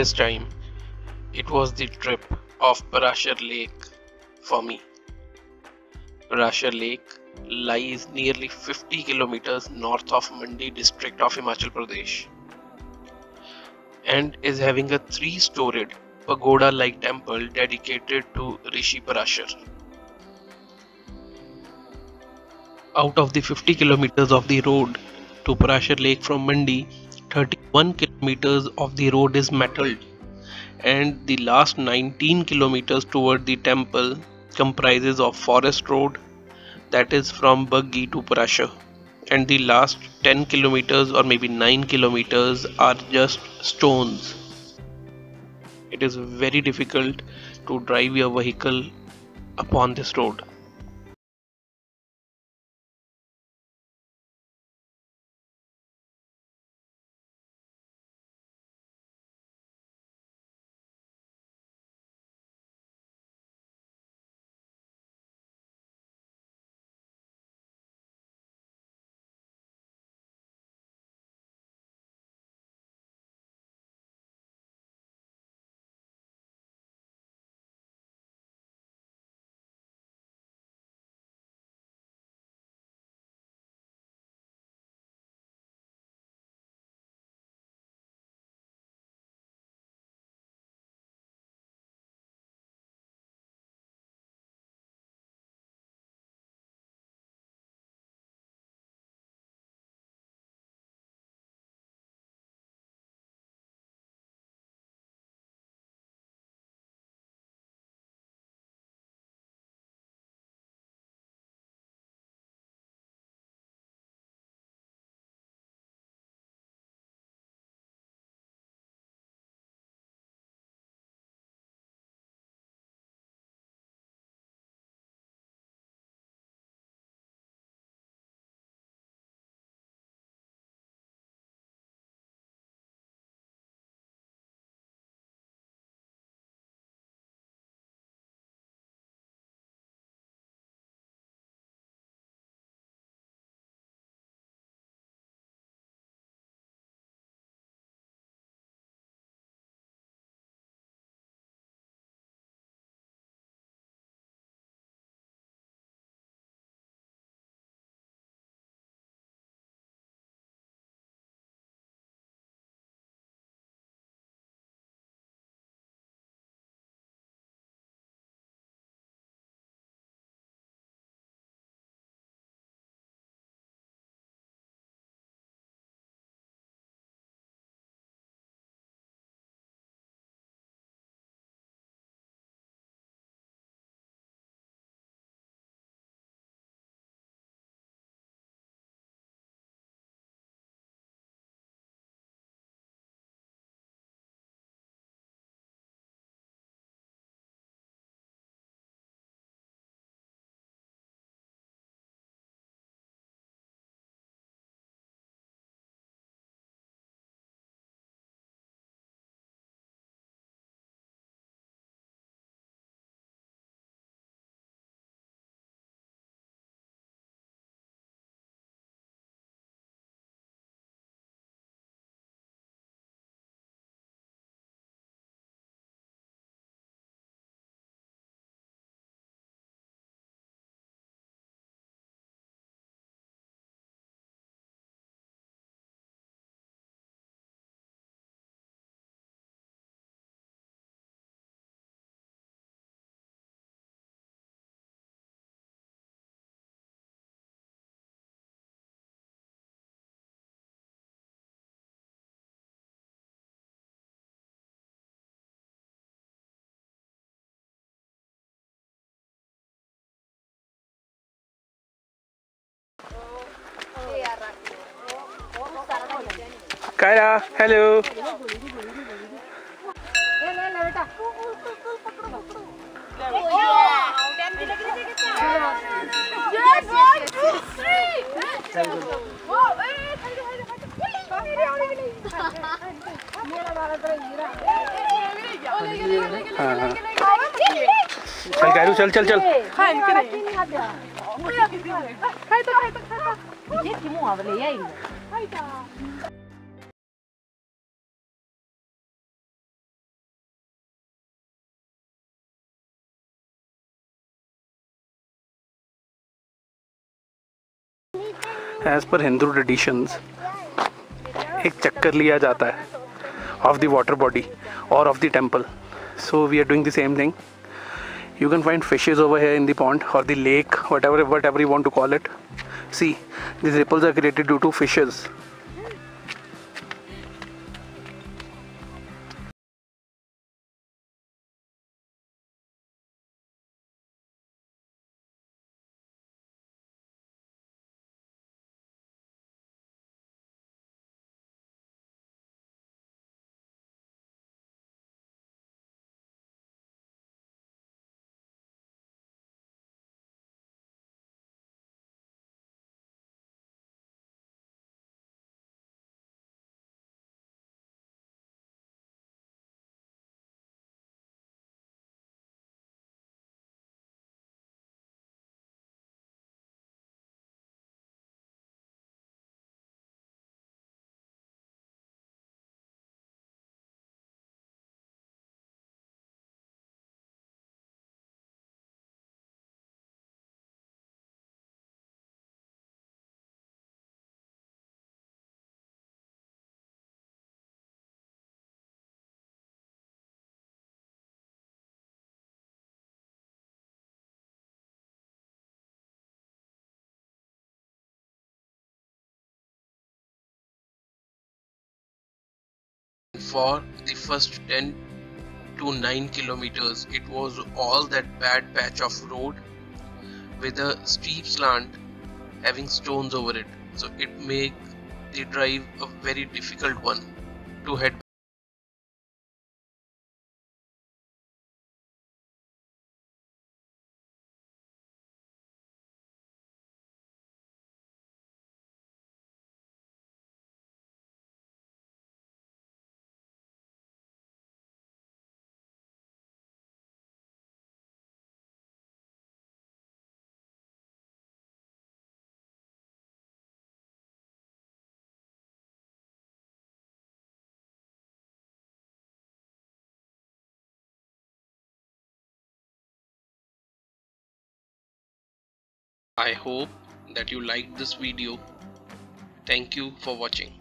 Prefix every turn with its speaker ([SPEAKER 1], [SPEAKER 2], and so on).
[SPEAKER 1] this time, it was the trip of Parashar Lake for me. Parashar Lake lies nearly 50 kilometers north of Mandi district of Himachal Pradesh and is having a three-storied pagoda-like temple dedicated to Rishi Parashar. Out of the 50 kilometers of the road to Parashar Lake from Mandi, 31 kilometers of the road is metalled and the last 19 kilometers toward the temple comprises of forest road that is from Baggi to Parashar and the last 10 kilometers or maybe 9 kilometers are just stones. It is very difficult to drive your vehicle upon this road.
[SPEAKER 2] कायरा hello चल चल चल चल.
[SPEAKER 3] चल तो तो ये
[SPEAKER 2] as per Hindu traditions एक चक्कर लिया जाता है ऑफ़ द वाटर बॉडी और of the temple so we are doing the same thing you can find fishes over here in the pond और the lake whatever what you want to call it see this ripples are created due to fishes
[SPEAKER 1] for the first 10 to 9 kilometers it was all that bad patch of road with a steep slant having stones over it. So it made the drive a very difficult one to head I hope that you liked this video. Thank you for watching.